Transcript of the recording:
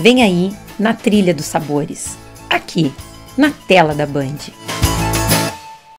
Vem aí na trilha dos sabores, aqui na tela da Band.